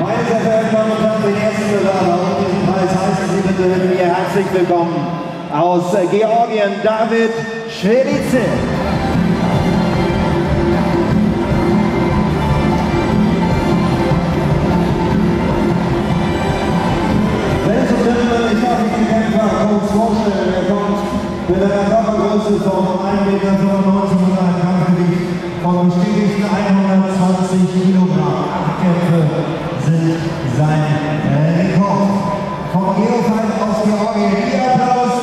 Meine sehr verehrten Damen und Herren, den ersten Bewerber um diesen Preis heißen Sie bitte mit mir herzlich willkommen aus Georgien, David Schwelice. Ladies and Gentlemen, ich darf Ihnen den Kämpfer kurz vorstellen. Er kommt mit einer Körpergröße von 1,95 Meter con Dios, Dios, Dios,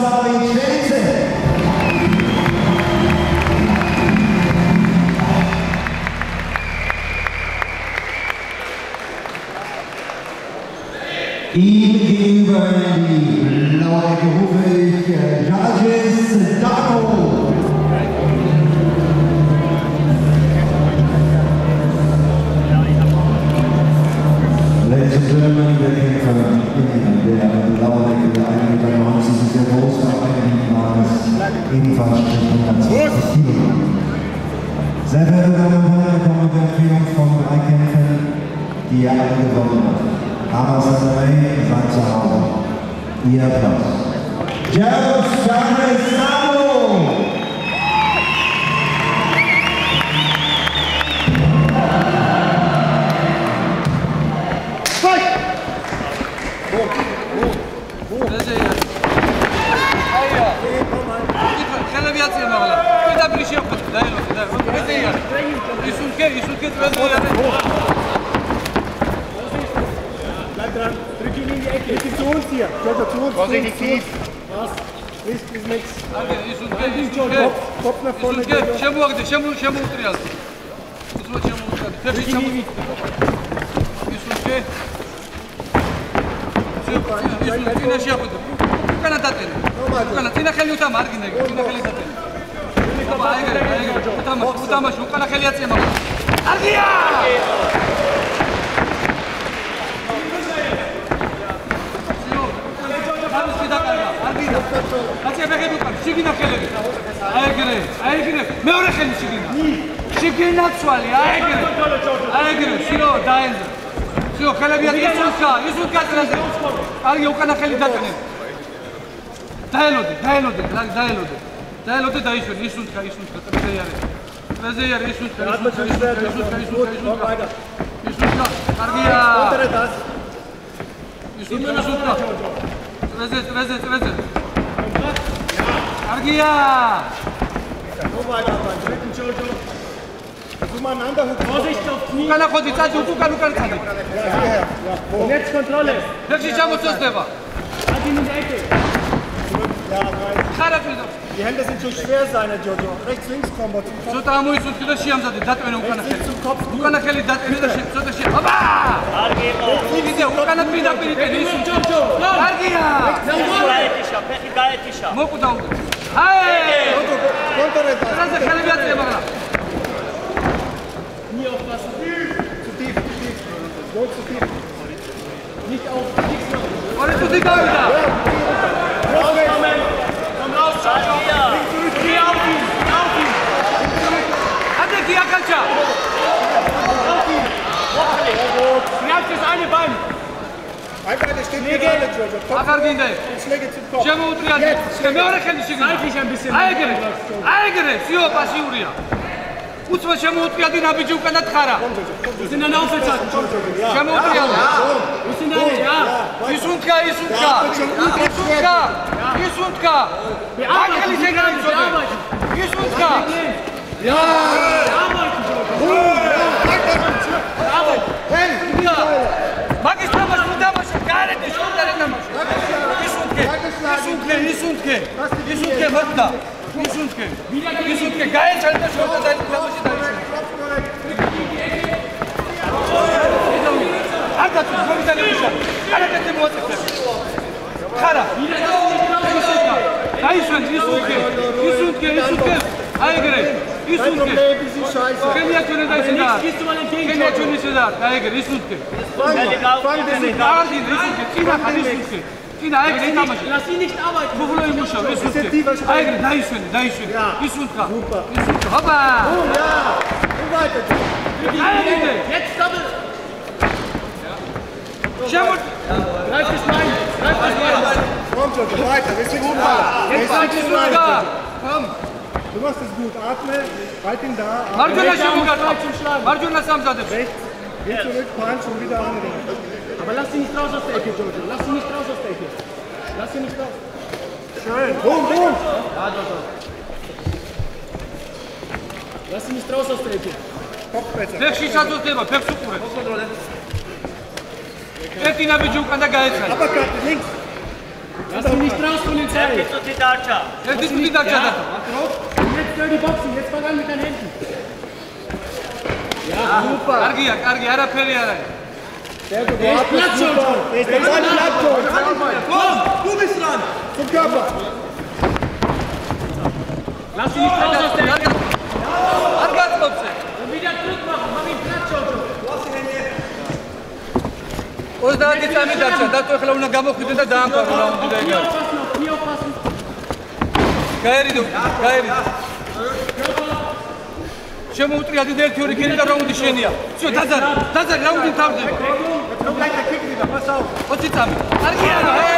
120 Kilogramm. Sehr verehrte Damen und Herren, wir kommen der Empfehlung von drei Kämpfern, die er alle gewonnen hat. Aber Samurai sein Zuhause. Ihr Applaus. Jaros James Kıdat yeme hala. Kıdat bir şey yapmadı. Değil o kadar. O değil yani. Yusuf ke, Yusuf ke biraz böyle. Leider, drück ihn in die Ecke. Bitte zu uns hier. Bitte zu uns. Vorsichtig tief. Was? Ist, ist nichts. Danke, Yusuf ke, Yusuf ke. Kopf nach vorne. Yusuf ke, Şemu akıdı. Şemu, Şemu oturuyor. Yusuf Şemu oturuyor. Tabii Şemu. Yusuf ke. Yusuf, Yusuf güneş yapıdı. უკანა დატენა. უკანა წინა ხელი უთამა არ გინდა, წინა ხელი დატენა. აიგე, აიგე, უთამაში, უთამაში, უკანა ხელი აწემა. არგია! კაცი აბეგებ უკან, შიგინა ხელები. აიგრე, აიგრე, მეორე ხელი შიგინა. შიგინა ცვალი, აიგრე. აიგრე, სიო, დაენზე. სიო, ხელები ადგილს უკა, ის უკა წრაზე. არგე უკანა ხელი დატენა. დაელოდე, დაელოდე, დაელოდე. დაელოდე და ისვენ, ის უნდა, ის უნდა, წრეზე არის. წრეზე არის, ის უნდა, ის უნდა, ის უნდა, ის უნდა, ის უნდა, ის უნდა. ის უნდა, კარგია. ის უნდა, ის უნდა. წრეზე, წრეზე, წრეზე. კარგია. ზუმან ანდა ჰუკოზიშტოვ კნი უკანა ხოდი წადი უკან უკან წადი ნეც კონტროლე ფეხში ჩამოწესდება ადი მინდა ეკე ხარაფილდო. Die Hände sind so schwer seiner Jojo. Rechts links Combo. ცოტა ამოიწუთხი და შეამზადე დატვენა უკანა ხელი. უკანა ხელი დატვენა და ცოტა შე. აბა! არ გიყო. კიდე უკანა პირდაპირ იტენ ის ჯოჯო. არ გია. გაეთიშა, ფეხი გაეთიშა. მოკვდა უნდა. აი! კონტრეტა. რაზე ხელები აწება რა. Nie aufpassen. Zu tief, zu tief. Gott zu tief. Nicht auf nichts machen. Alles zu dick, Alter. Diakacha! Schnappt das eine Bein! Ein Bein, der steht mir gerade, George. Akardinde! Schläge zum Kopf. Schemo utriad. მეორე ხელი შეგიძლია. აიქიშ ამ ბისერი. აიგერე. აიგერე, სიო პასიურია. უცმა შემოუტრიადი ნაბიჯი უკანა თხარა. უსინა ნაუფეცად. შემოუტრიადი. უსინა რა? ის უნთქა, ის უნთქა. ის უნთქა. ის უნთქა. აკალი შეგიძლია. ის უნთქა. Nicht und gehen, nicht und gehen. Nicht und gehen. Geil, schalt das Schulter, deine Klappe, deine Schulter. Scheiße. Komm jetzt schon nicht Soldat. Komm jetzt schon nicht Soldat. Tiger, ist uns geht. Fang den Arden, ist uns geht. China ist uns geht. China, Eigen, lass ihn nicht arbeiten. Wo wollen wir schon? schauen? Ist uns geht. Eigen, da ist schön, da ist schön. Ist uns geht. Super. Hoppa. Boom, ja. Und weiter. Jetzt doppelt. Sherwood! Greif dich rein! Greif dich rein! Komm schon, weiter, wir sind gut! Jetzt seid ihr sogar! Komm! Du machst es gut. Atme, halt ihn da. Marjuna Schwimmungat, ab zum Schlag. Samsadev. Rechts, geh zurück, punch und wieder anregen. Aber lass ihn nicht raus aus der Ecke, Jojo. Lass ihn nicht raus aus der Ecke. Lass ihn nicht raus. Schön. Boom, boom. Ja, Giorgio. Lass ihn nicht raus aus der Ecke. Kopf besser. Pech Shishat aus Leba, Pech Sukure. Эти an der да Aber Апакат, links. Lass ihn nicht raus von den Zeilen. Jetzt ist die Datscha. Jetzt ist die Datscha. jetzt dirty boxen, jetzt fang an mit deinen Händen. Ja, ja super. Argi, Argi, Ara Pelli, Ara. Sehr gut, der ist Platz schon. Der ist ganz Platz schon. Komm, du bist dran. Zum Körper. Lass dich nicht raus aus der Ecke. Argat, Kopse. Und wieder Druck machen, mach ihn Platz schon. उस दांत के सामने दांत से दांत तो खिलाऊँगा गाँव खुद से दांत खिलाऊँगा खैर ही दो खैर ही შემოუტრია დიდი ერთი ორი ქერი და რაუნდი შენია. ძიო დაძარი, დაძარი რაუნდი თავდება. რომ გაიქცა ქიკრი და მასაო 20 წამი. არგიანა, ე!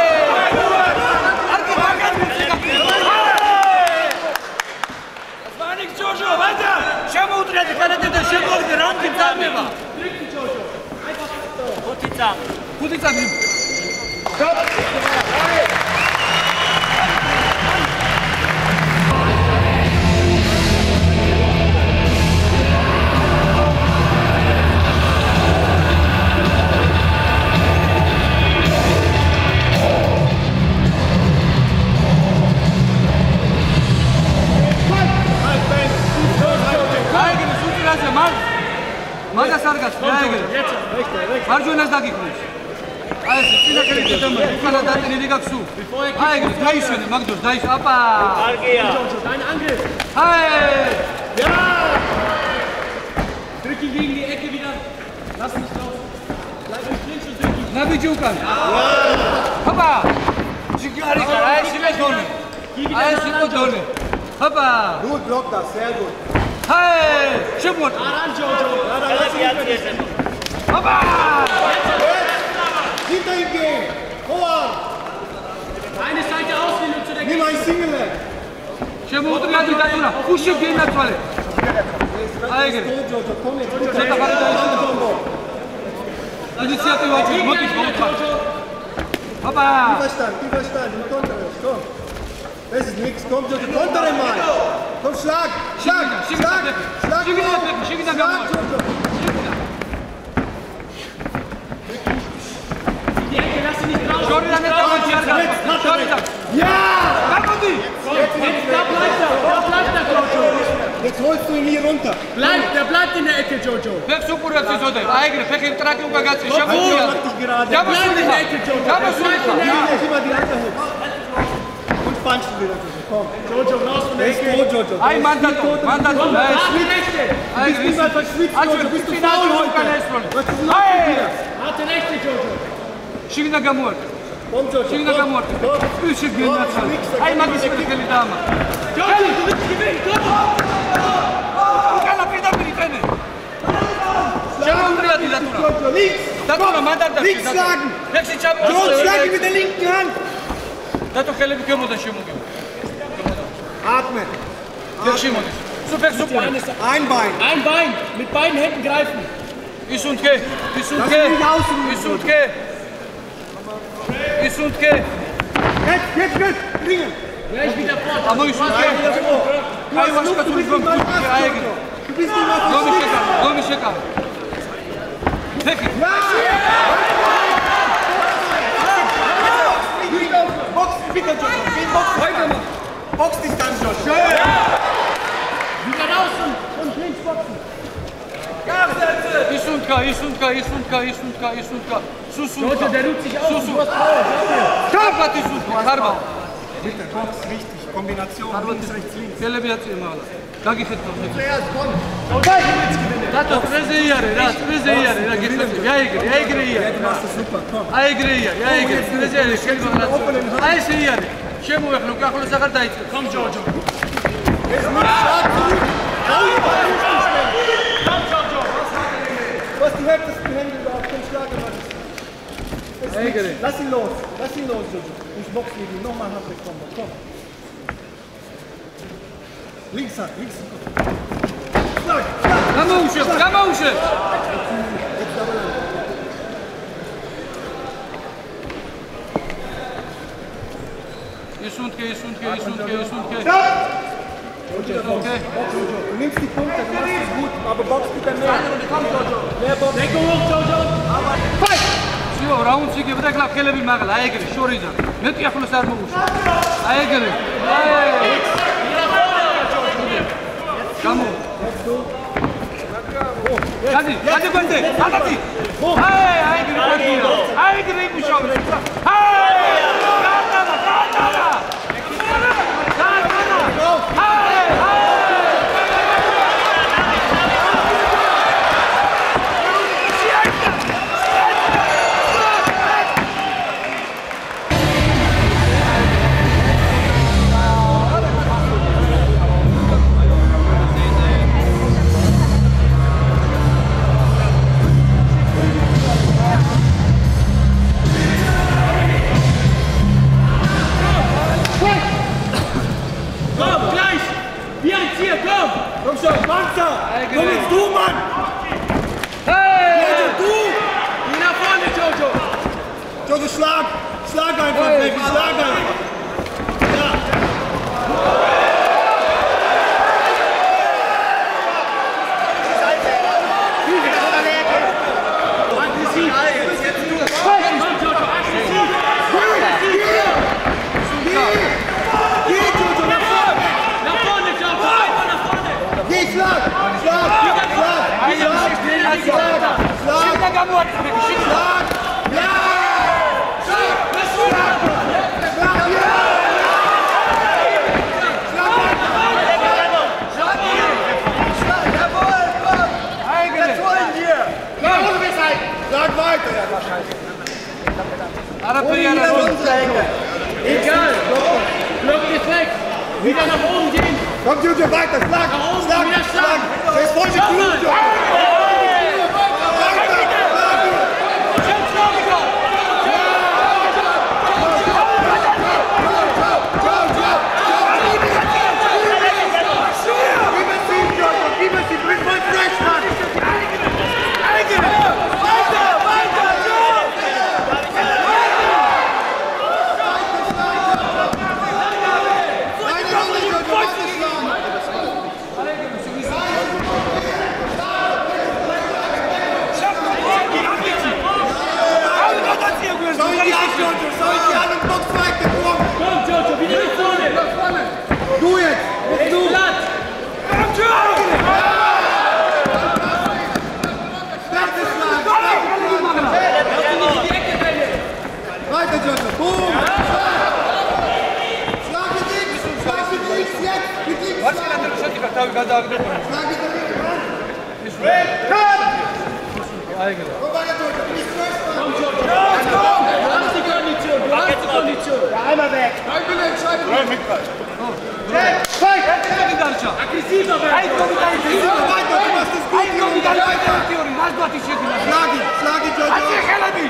არგიანა, არგიანა. ზვანიქ ჯოჟო, ვადა! შემოუტრია დიქანატე და შეგვიგე რაუნდი წამება. 5 ჯოჟო. 20 წამი. 5 წამი. drei schöne, mach durch, drei schöne. Papa! Algia! Dein Angriff! Hey! Ja! Drück ihn gegen die Ecke wieder. Lass mich laufen. Bleib im Clinch und drück ihn. Na, wie Jukan! Papa! Jukari, Algia, Donne. Algia, Donne. Papa! Gut, block das, sehr gut. Hey! Schimmer! Aranjo, Jojo! Papa! Papa! mai singură. Și am avut la dictatura. Ușe bine naționale. Hai, gre. Ce ta pare de aici? Adiția te va fi motiv vom face. Papa. Überstand, Überstand, im Konter, komm. Das ist nix, komm, du Konter mal. Komm, schlag, schlag, schlag, schlag, schlag, schlag, schlag, Jordan hat auch einen Jordan. Jordan. Ja! Ab und! Jetzt, bleibt er, Jojo. Jetzt holst du ihn hier runter. Bleib, der bleibt in der Ecke, Jojo. Wer so gut, dass du so dein eigene Pech im Trag und ganz ich hab wohl. Da bist du in der Ecke, Jojo. Da bist in der Ecke. Ja, immer die Hand hoch. Und punchen wieder, Jojo. Also. Komm. Jojo, raus von der Ecke. Jojo. Ein Mann da tot. Mann da tot. Ach, die Rechte. Du bist niemals verschwitzt, Jojo. Bist du faul heute? Was ist los mit dir? Harte Rechte, Jojo. Schön in der Gamur. Schöner Gamort. Üsche gehen jetzt. Einmal ist mit der Dame. Johnny, du willst gewinnen. Komm! Gala pida per i tene. Siamo Andrea di Latura. Links. Datura, ma andate. Links schlagen. Rechts schlagen. Groß schlagen mit der linken Hand. Dato che le chiamo da scemo. Atme. Der Schimo. Super, super. Ein Bein. Ein Bein. Mit beiden Händen greifen. Ist und geh. Ist und geh. Ist und geh. Jetzt und geh! Jetzt, jetzt, jetzt! Bringen! Gleich wieder fort! Aber ah, ich muss gleich wieder vor! Kai, was kannst du mit dem Eigen? Du bist nicht mal Komm, ich schicker! Komm, ich schicker! Weg! Box, bitte, Josh! Box! Weitermachen! Box dich dann, Josh! Schön! Wieder raus und links boxen! ის უნდა ის უნდა ის უნდა ის უნდა ის უნდა სუსუ Leute der nutzt sich aus sუსუ კარგად ის უნდა კარგად bitte kommst richtig kombination links rechts links ხელები აწიმალა გაგიხეთ ხოლმე წეას გონ დაიწყეთ კიდე რატო წრეზე იარე რა წრეზე იარე რა გიხეთ აიგრე აიგრე იარე აიგრე იარე აიგრე წრეზე იარე შეიძლება რა აი ეს იარე შემოეხლო კახლოს აღარ დაიწყეთ ხომ ჯოჯო ეს მიშაკი დაიბადა härtesten Hände überhaupt. Komm, schlag. Eigere. Lass ihn los. Lass ihn los, Jojo. Ich box mit ihm. Nochmal Hand bekommen. Komm. Links Hand, links Hand. Schlag, schlag. Kama uszedł! Jesunkę, jesunkę, jesunkę, jesunkę. Okay. Box, Jojo. Du nimmst die Punkte, du machst es gut, aber box bitte mehr. Mehr Box. Decke hoch, Jojo. شو راوند سيكي بدك لا كلبي مغلى هيجري شو ريزا مت ياكل صار موش هيجري كمو Hadi, hadi bende, hadi. Hey, هيجري بندي. هيجري مشاور. هاي! Egal. Block defekt. Wieder nach oben gehen. Komm, Jojo, weiter. Schlag. Schlag. wieder Schlag. schlagen. Der ist voll mit Blut, Watch it under the shot, you got to go down the middle. Red, cut! Ja, einmal weg. Nein, bin entscheidend. Nein, mitgleich. Red, zeig! Aggressiver werden. Einkommen, aggressiver werden. Einkommen, aggressiver werden. Was macht die Schütze? Schlag ihn, schlag ihn, Jojo. Hat sich Helabi!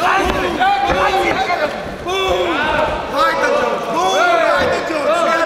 Hat sich Helabi! Boom! Weiter, Jojo. Boom! Weiter, Jojo.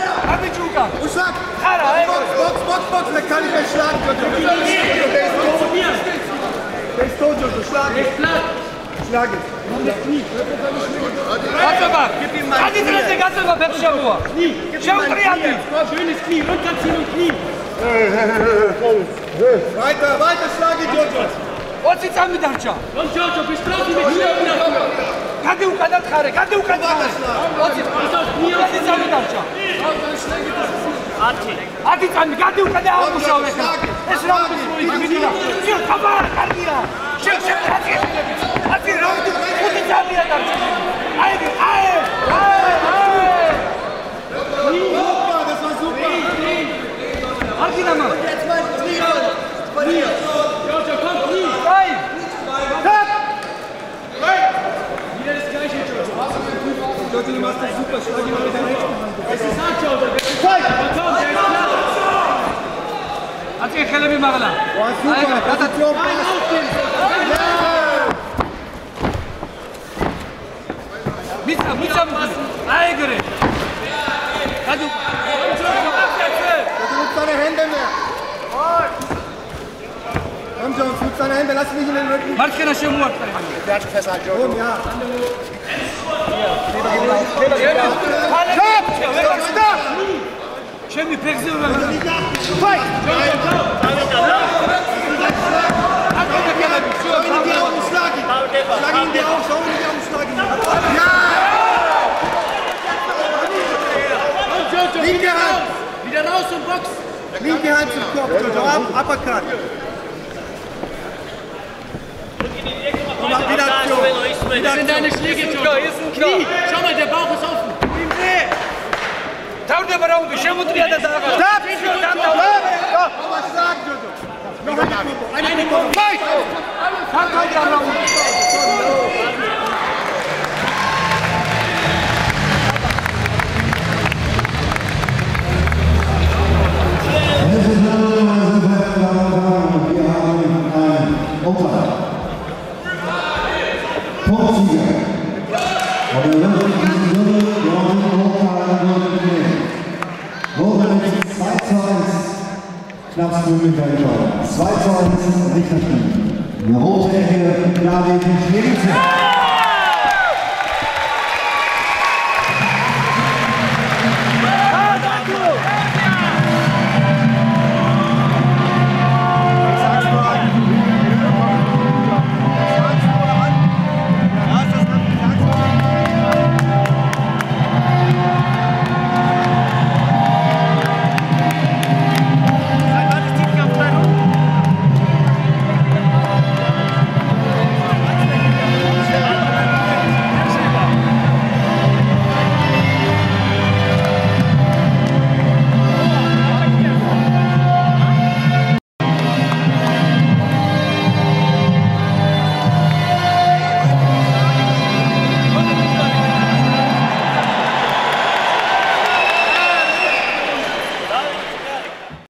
Und schlag! Box, Box, Box, Box! Der kann nicht mehr schlagen, Jojo! Der ist tot! Der ist tot, Jojo! Schlag ihn! Platz. Schlag ihn! Knie. Schönes Knie. Runterziehen und Knie. Weiter, weiter, schlag ihn, Jojo! Jojo, bestraf ihn mit Schlägen dafür. Pass auf, Knie auf die გადი უკანად ხარე, გადი უკანად ხარე. ოცი, ოცი წამი დარჩა. 10. 10 წამი, გადი უკანად აღმოშავე ხა. ეს რა გული მიდი რა. შე ხაბარა კარგია. შე შე კაცი. კაცი რა გული 5 წამია დარჩა. აი, აი, აი, აი. ოპა, დასაზუპა. არ გინდა მაგრამ אל תהיה חלק ממעלה. Boah, super, Position, Nein, Pass. aufstehen. מיצה, מיצה מבחין. אייגרי. כדור. Du nutzt deine Hände mehr. Komm schon, nutzt deine Hände, lass mich in den Rücken. מרקן השמוע. Komm, ja. שמי פרזי ובא. Fight! אל תתקל עליו. Schau ihn in die Augen, schlag ihn. Schlag ihn in die Augen, schau ihn in die Augen, schlag ihn. Ja! Linke Hand. Zum Kopf, Uppercut. Bruder, ich sind deine Schläge, Knie, Knie. Schau mal, der Bauch ist offen. Tam da bravo, bir şey mutlu ya da daha. Stop! Şey tam da bravo. Ama sağ diyordum. Noch eine Gruppe, eine Gruppe. Fight! Tam da bravo. This is another one. Knapp Möglichkeit Jordan. 2 zu 1 Richterspiel. In der roten Ecke David Schlegel.